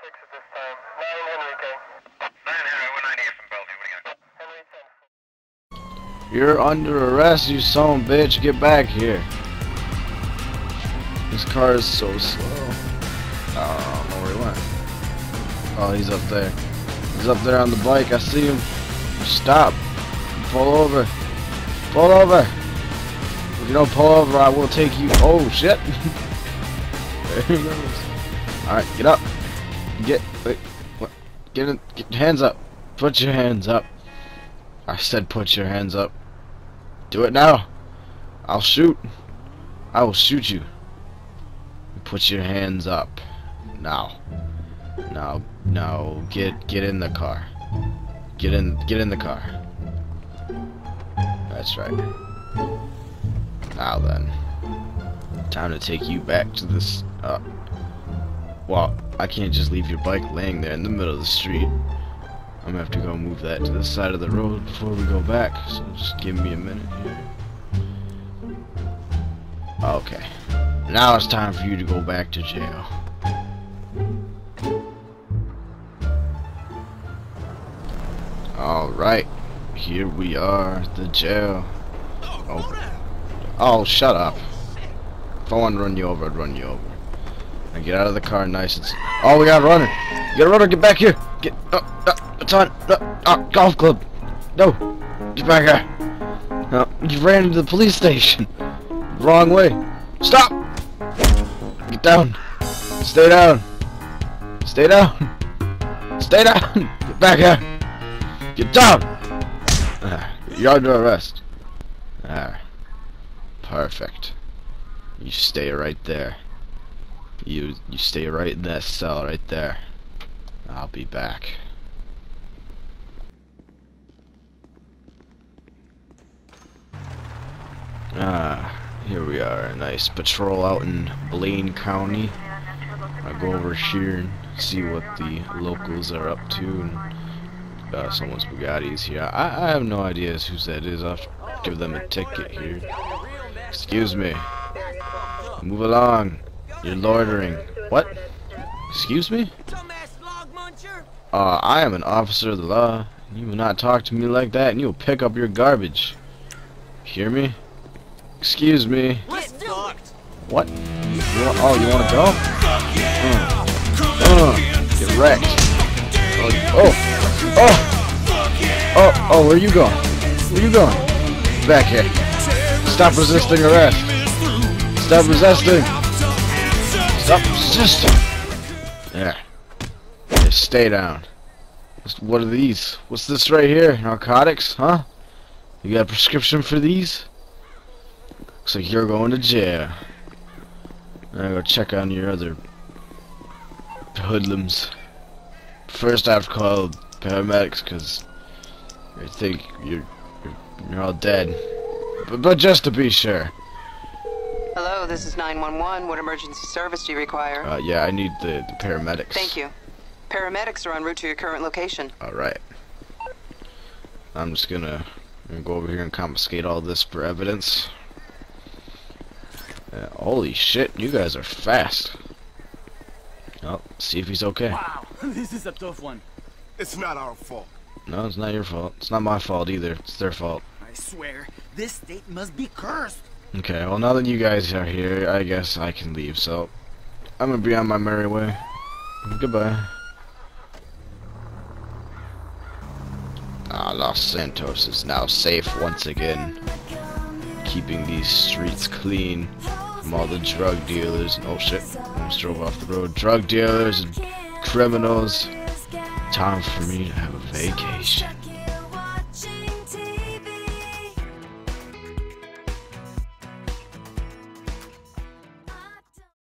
at this time. 9 Henrique. 9 Henry, 190 here from Bellevue. What do you got? Henry 10. You're under arrest, you son of a bitch. Get back here. This car is so slow. I don't know where he went. Oh, he's up there. He's up there on the bike. I see him. Stop. Pull over. Pull over. If you don't pull over, I will take you. Oh, shit. there he goes. Alright, get up. Get. Wait. What? Get in. Get hands up. Put your hands up. I said put your hands up. Do it now. I'll shoot. I will shoot you. Put your hands up. Now. Now, now, get get in the car. Get in get in the car. That's right. Now then. Time to take you back to this uh well, I can't just leave your bike laying there in the middle of the street. I'm gonna have to go move that to the side of the road before we go back, so just give me a minute here. Okay. Now it's time for you to go back to jail. Alright. Here we are, the jail. Oh. Oh, oh, shut up. If I want to run you over, I'd run you over. Now get out of the car nice and... Oh, we got a runner. You got a runner, get back here. Get... Oh, oh, it's on. Oh, golf club. No. Get back here. No, you ran into the police station. Wrong way. Stop! Get down. Stay down. Stay down. Stay down. Get back here. Get down. Ah, You're under arrest. Ah, perfect. You stay right there. You you stay right in that cell right there. I'll be back. Ah, here we are. A nice patrol out in Blaine County. I'll go over here and see what the locals are up to. And uh, someone's Bugatti's here. I, I have no idea whose that is. I'll give them a ticket here. Excuse me. Move along. You're loitering. What? Excuse me? Uh, I am an officer of the law. You will not talk to me like that, and you will pick up your garbage. Hear me? Excuse me. What? You want, oh, you want to go? Uh, uh, get wrecked. Oh, oh, oh, oh, oh, where you going? Where you going? Back here. Stop resisting arrest. Stop resisting. Stop resisting. There. Just stay down. What are these? What's this right here? Narcotics, huh? You got a prescription for these? Looks like you're going to jail. I go check on your other hoodlums. First, I have to call paramedics because I think you're, you're you're all dead. But, but just to be sure. Hello, this is 911. What emergency service do you require? Uh, yeah, I need the, the paramedics. Thank you. Paramedics are en route to your current location. Alright. I'm just gonna, gonna go over here and confiscate all this for evidence. Uh, holy shit, you guys are fast. Oh, see if he's okay. Wow, this is a tough one. It's not our fault. No, it's not your fault. It's not my fault either. It's their fault. I swear, this state must be cursed. Okay, well now that you guys are here, I guess I can leave, so I'm gonna be on my merry way. Goodbye. Ah, Los Santos is now safe once again. Keeping these streets clean from all the drug dealers and oh shit, I almost drove off the road. Drug dealers and criminals. Time for me to have a vacation.